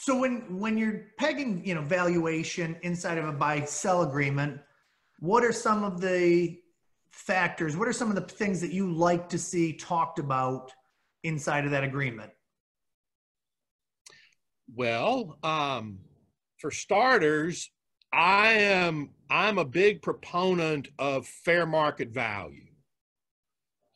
So when when you're pegging, you know, valuation inside of a buy sell agreement, what are some of the factors? What are some of the things that you like to see talked about inside of that agreement? Well, um, for starters, I am I'm a big proponent of fair market value.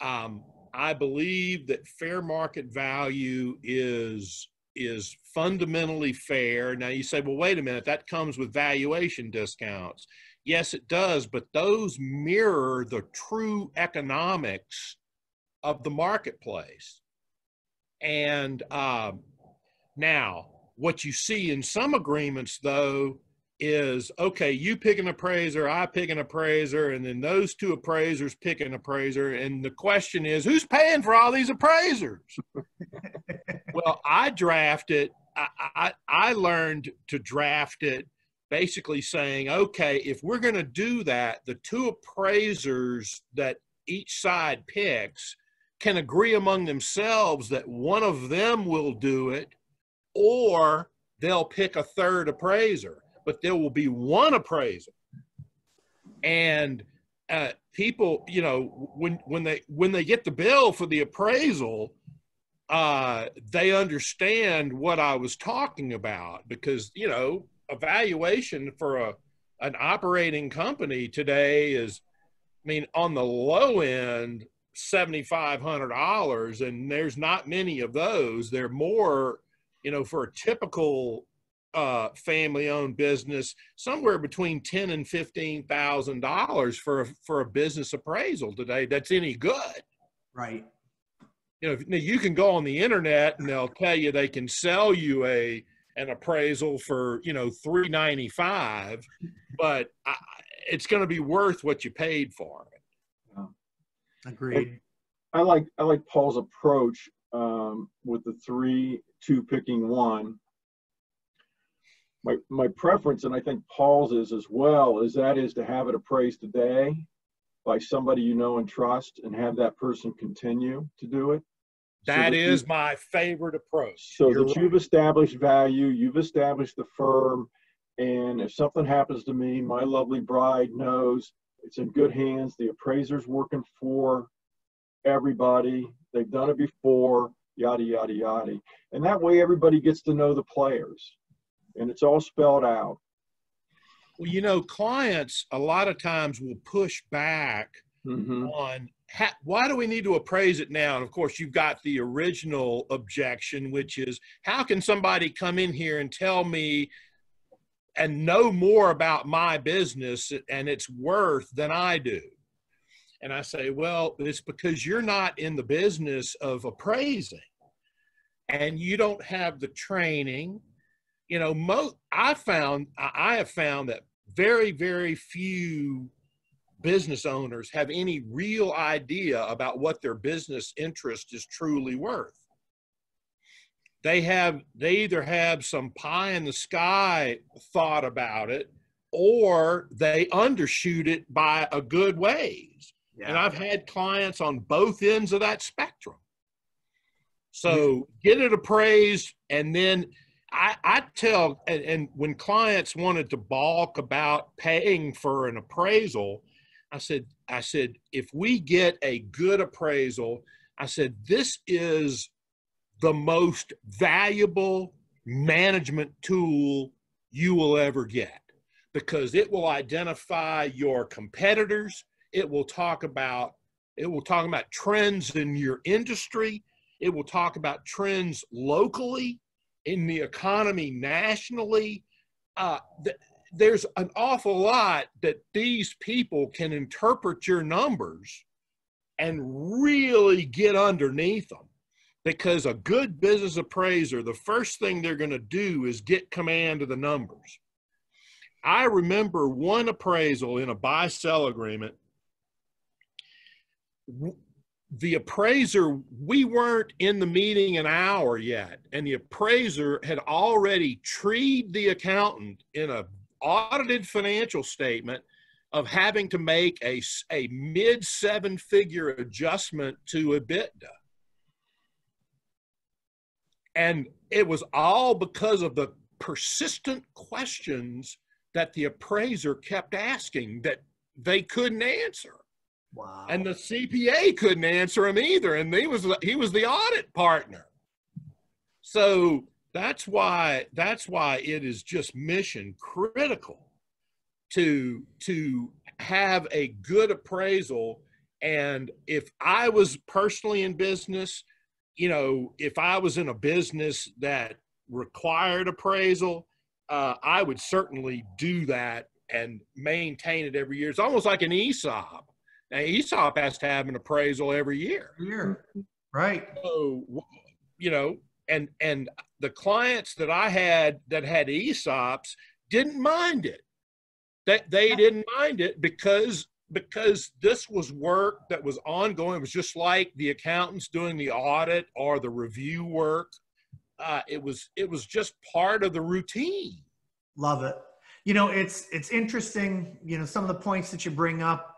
Um, I believe that fair market value is is fundamentally fair. Now you say, well, wait a minute, that comes with valuation discounts. Yes, it does, but those mirror the true economics of the marketplace. And um, now, what you see in some agreements, though, is okay, you pick an appraiser, I pick an appraiser, and then those two appraisers pick an appraiser. And the question is, who's paying for all these appraisers? Well, I drafted. I, I, I learned to draft it basically saying, okay, if we're going to do that, the two appraisers that each side picks can agree among themselves that one of them will do it, or they'll pick a third appraiser but there will be one appraiser. And uh, people, you know, when when they when they get the bill for the appraisal, uh, they understand what I was talking about because you know, evaluation for a an operating company today is, I mean, on the low end, seventy five hundred dollars, and there's not many of those. They're more, you know, for a typical uh, family-owned business, somewhere between ten and fifteen thousand dollars for for a business appraisal today. That's any good, right? You know, you can go on the internet and they'll tell you they can sell you a an appraisal for you know three ninety five, but I, it's going to be worth what you paid for it. Yeah. Agreed. I like I like Paul's approach um, with the three, two picking one my my preference, and I think Paul's is as well, is that is to have it appraised today by somebody you know and trust, and have that person continue to do it. That so is my favorite approach. So You're that right. you've established value, you've established the firm, and if something happens to me, my lovely bride knows it's in good hands. The appraiser's working for everybody. They've done it before, yada yada yada, and that way everybody gets to know the players and it's all spelled out. Well, you know, clients a lot of times will push back mm-hmm. on ha- why do we need to appraise it now? And of course, you've got the original objection, which is how can somebody come in here and tell me and know more about my business and its worth than I do? And I say, well, it's because you're not in the business of appraising and you don't have the training you know, most I found I have found that very very few business owners have any real idea about what their business interest is truly worth. They have they either have some pie in the sky thought about it or they undershoot it by a good ways. Yeah. And I've had clients on both ends of that spectrum. So get it appraised and then I, I tell, and, and, when clients wanted to balk about paying for an appraisal, I said, I said, if we get a good appraisal, I said, this is the most valuable management tool you will ever get because it will identify your competitors. It will talk about, it will talk about trends in your industry. It will talk about trends locally in the economy nationally. Uh, th- there's an awful lot that these people can interpret your numbers and really get underneath them because a good business appraiser, the first thing they're going to do is get command of the numbers. I remember one appraisal in a buy sell agreement the appraiser, we weren't in the meeting an hour yet, and the appraiser had already treed the accountant in a audited financial statement of having to make a, a mid seven figure adjustment to EBITDA. and it was all because of the persistent questions that the appraiser kept asking that they couldn't answer. Wow. And the CPA couldn't answer him either, and he was he was the audit partner. So that's why that's why it is just mission critical to to have a good appraisal. And if I was personally in business, you know, if I was in a business that required appraisal, uh, I would certainly do that and maintain it every year. It's almost like an ESOP. Now, ESOP has to have an appraisal every year. Year. Right. So, you know, and and the clients that I had that had ESOPs didn't mind it. That they, they didn't mind it because because this was work that was ongoing. It was just like the accountants doing the audit or the review work. Uh, it was it was just part of the routine. Love it. You know, it's it's interesting. You know, some of the points that you bring up,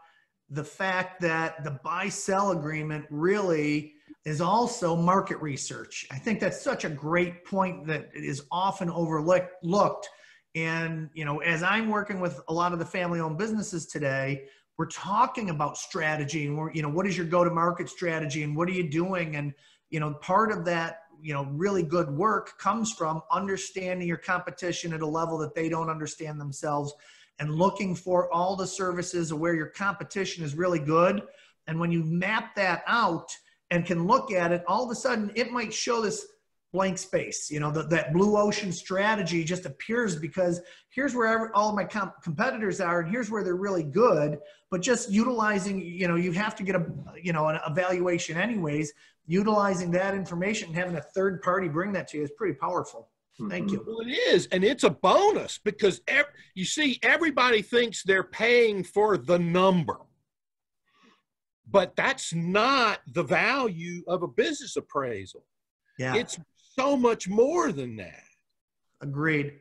the fact that the buy sell agreement really is also market research. I think that's such a great point that is often overlooked. And you know, as I'm working with a lot of the family-owned businesses today, we're talking about strategy and we're, you know, what is your go-to-market strategy and what are you doing? And, you know, part of that, you know, really good work comes from understanding your competition at a level that they don't understand themselves and looking for all the services where your competition is really good. And when you map that out and can look at it, all of a sudden it might show this blank space. You know, the, that blue ocean strategy just appears because here's where all my comp- competitors are, and here's where they're really good. But just utilizing, you know, you have to get a, you know, an evaluation anyways. Utilizing that information and having a third party bring that to you is pretty powerful. Thank you. Mm-hmm. Well, it is, and it's a bonus because ev- you see, everybody thinks they're paying for the number, but that's not the value of a business appraisal. Yeah, it's so much more than that. Agreed.